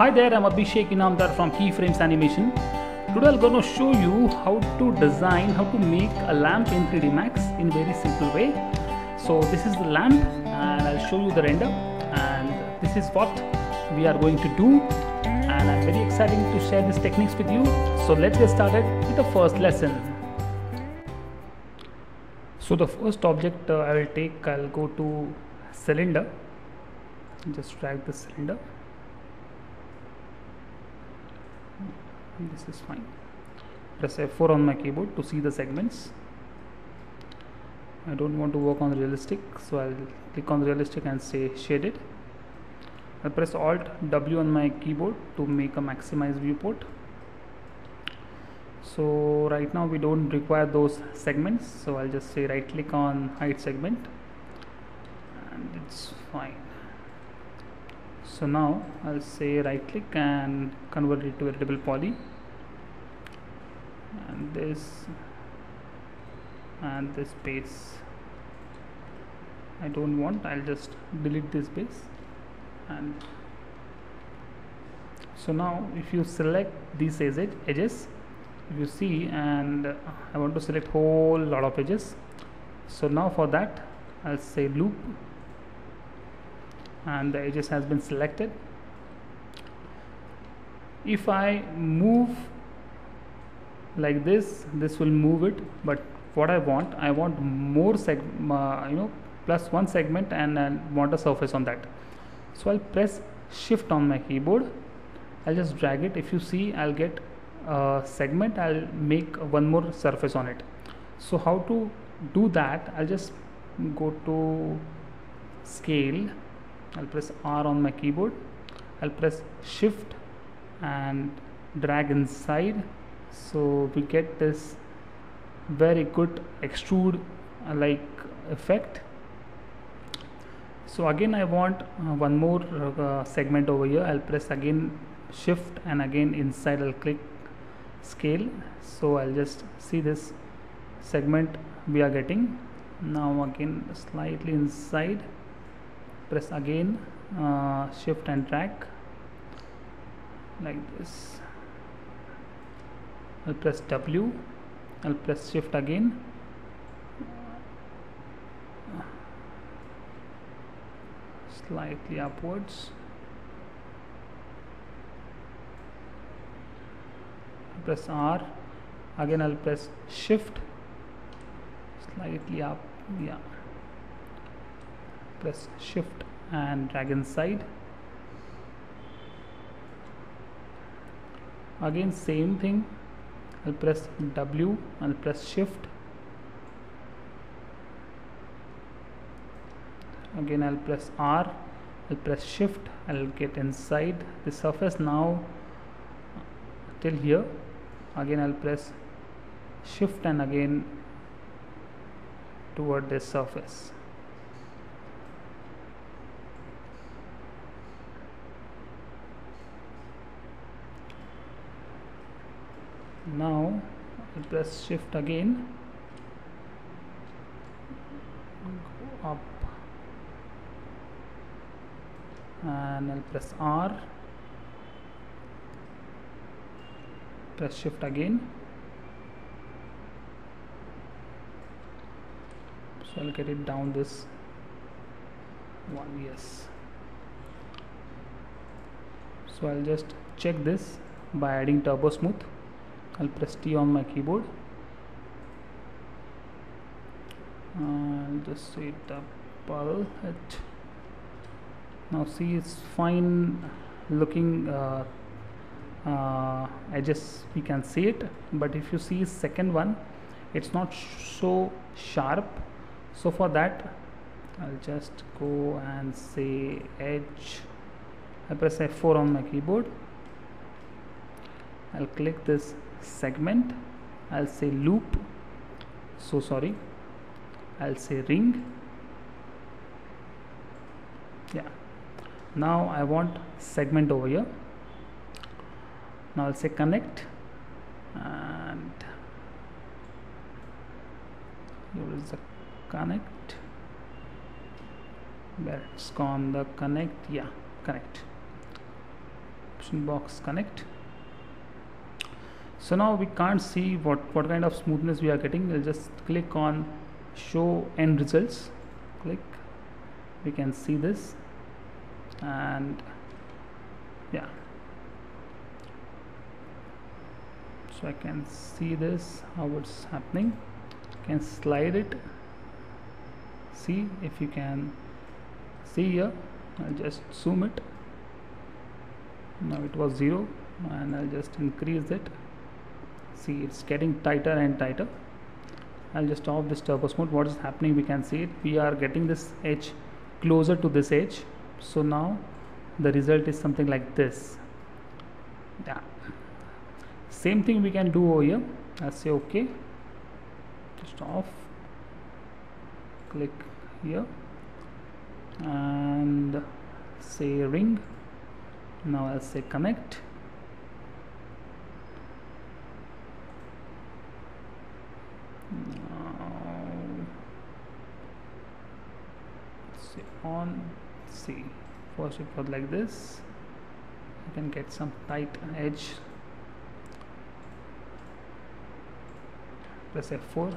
Hi there, I'm Abhishek Inamdar from Keyframes Animation. Today I'm going to show you how to design, how to make a lamp in 3D Max in very simple way. So this is the lamp and I'll show you the render and this is what we are going to do and I'm very excited to share these techniques with you. So let's get started with the first lesson. So the first object uh, I will take, I'll go to cylinder, just drag the cylinder this is fine. Press F4 on my keyboard to see the segments. I don't want to work on realistic so I'll click on realistic and say shaded. I'll press alt W on my keyboard to make a maximize viewport. So right now we don't require those segments so I'll just say right click on hide segment and it's fine so now I'll say right click and convert it to editable poly. And this and this base I don't want I'll just delete this base and so now if you select these edges edges if you see and I want to select whole lot of edges. So now for that I'll say loop and the edges has been selected. If I move like this this will move it but what I want I want more seg uh, you know plus one segment and, and want a surface on that. So I'll press shift on my keyboard. I'll just drag it. If you see I'll get a segment. I'll make one more surface on it. So how to do that? I'll just go to scale I'll press R on my keyboard. I'll press shift and drag inside. So we get this very good extrude uh, like effect. So again I want uh, one more uh, segment over here. I'll press again shift and again inside I'll click scale. So I'll just see this segment we are getting. Now again slightly inside press again uh, shift and drag like this. I'll press W I'll press shift again. Slightly upwards. Press R again I'll press shift slightly up yeah press shift and drag inside. Again same thing. I'll press W I'll press shift. Again I'll press R I'll press shift I'll get inside the surface now till here. Again I'll press shift and again toward this surface now I'll press shift again. Go up. And I'll press R. Press shift again. So I'll get it down this one yes. So I'll just check this by adding turbo smooth I'll press T on my keyboard. I'll just say double it. Now see it's fine looking uh, uh, edges we can see it. But if you see second one it's not so sharp. So for that I'll just go and say edge. I press F4 on my keyboard. I'll click this segment. I'll say loop. So sorry. I'll say ring. Yeah. Now I want segment over here. Now I'll say connect. And here is the connect. Where it's gone the connect. Yeah connect. Option box connect so now we can't see what what kind of smoothness we are getting. We'll just click on show end results. Click. We can see this. And yeah. So I can see this how it's happening. Can slide it. See if you can see here. I'll just zoom it. Now it was 0 and I'll just increase it see it's getting tighter and tighter. I'll just off this turbo smooth what is happening? We can see it. We are getting this edge closer to this edge. So now the result is something like this. Yeah. Same thing we can do over here. I say okay. Just off. Click here. And say ring. Now I'll say connect now say on see first it was like this. You can get some tight edge. Press F4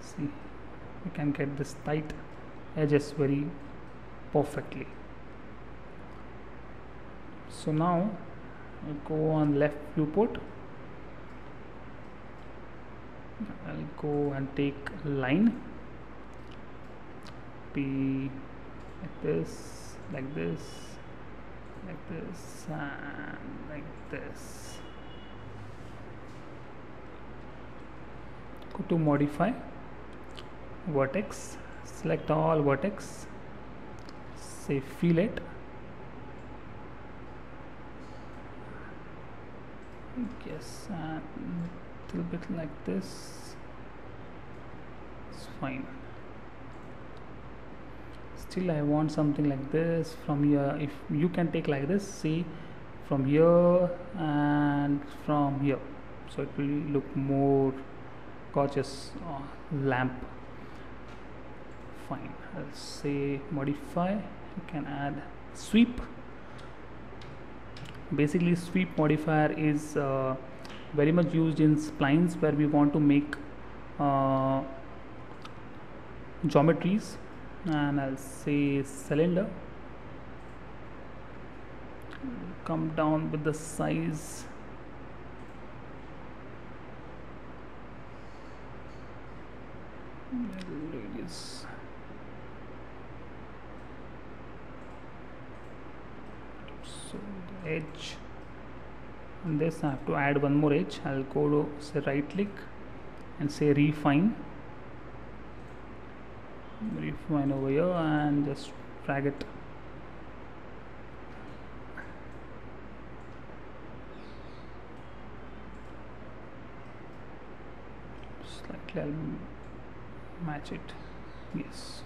see you can get this tight edges very perfectly. So now I'll go on left viewport. I'll go and take line be like this like this like this and like this. Go to modify vertex select all vertex say fillet yes and little bit like this. It's fine still I want something like this from here. If you can take like this see from here and from here. So it will look more gorgeous lamp. Fine I'll say modify. You can add sweep. Basically sweep modifier is uh, very much used in splines where we want to make uh, geometries and I'll say cylinder. Come down with the size. Radius. So the edge. And this I have to add one more edge. I'll go to say right click and say refine refine over here and just drag it. Slightly I'll match it. Yes.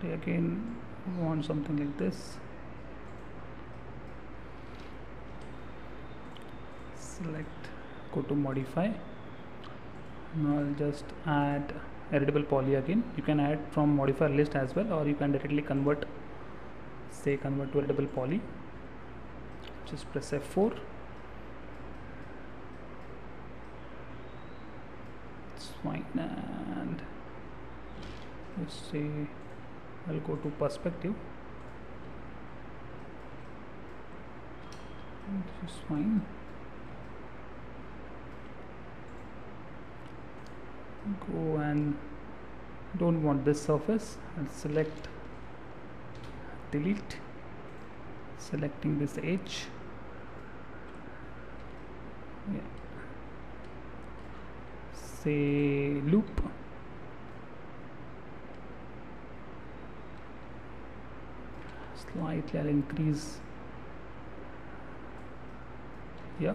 So again want something like this. Select go to modify. Now I'll just add editable poly again. You can add from modifier list as well or you can directly convert say convert to editable poly. Just press F4 it's fine. And let's say I'll go to perspective. This is fine go and don't want this surface. And select delete selecting this edge. Yeah. Say loop. Slightly I'll increase. Yeah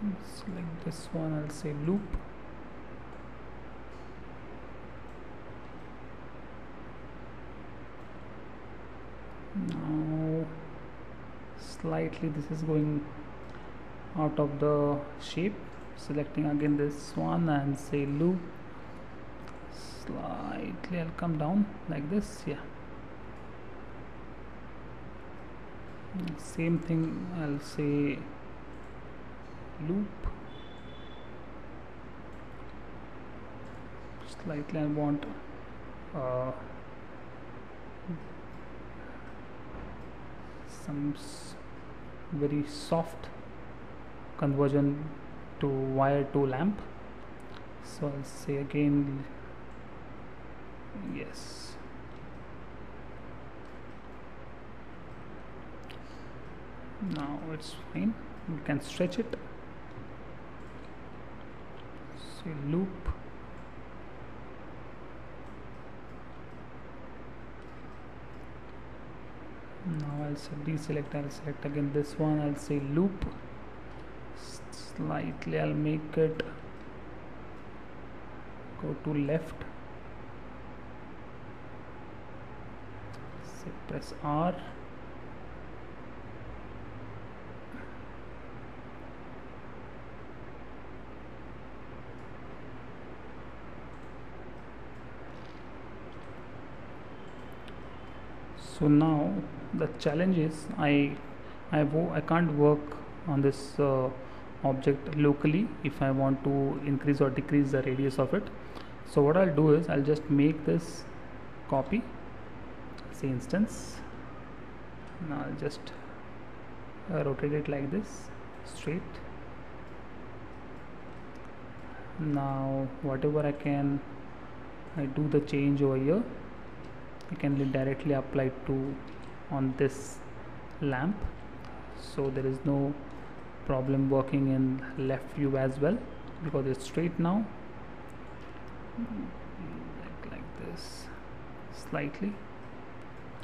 select this one I'll say loop. Now slightly this is going out of the shape. Selecting again this one and say loop. Slightly I'll come down like this yeah. Same thing I'll say loop. Slightly I want uh, some very soft conversion to wire to lamp. So I'll say again yes. Now it's fine. We can stretch it say loop. Now I'll say deselect I'll select again this one. I'll say loop. Slightly I'll make it go to left. Say press R so now the challenge is I I, I can't work on this uh, object locally if I want to increase or decrease the radius of it. So what I'll do is I'll just make this copy. Say instance. Now I'll just uh, rotate it like this straight. Now whatever I can I do the change over here you can be directly apply to on this lamp. So there is no problem working in left view as well because it's straight now. Like, like this slightly.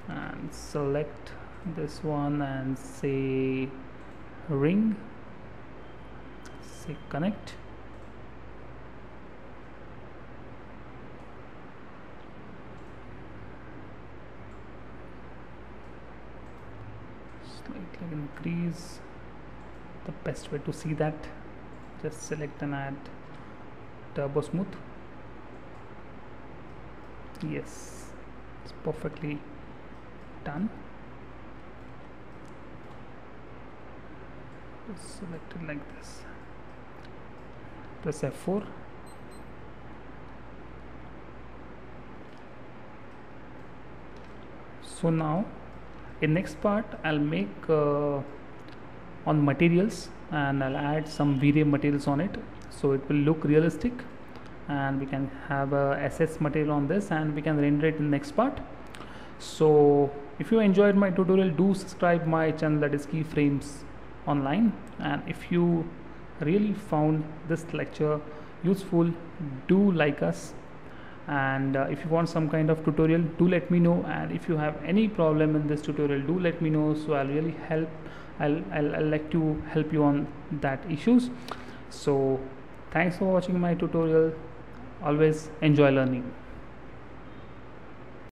And select this one and say ring. Say connect slightly increase the best way to see that. Just select and add turbo smooth. Yes it's perfectly done. Just select it like this. Press F4 so now in next part I'll make uh, on materials and I'll add some V-Ray materials on it. So it will look realistic and we can have a SS material on this and we can render it in next part. So if you enjoyed my tutorial do subscribe my channel that is keyframes online. And if you really found this lecture useful do like us and uh, if you want some kind of tutorial do let me know. And if you have any problem in this tutorial do let me know. So I'll really help I'll, I'll, I'll like to help you on that issues. So thanks for watching my tutorial. Always enjoy learning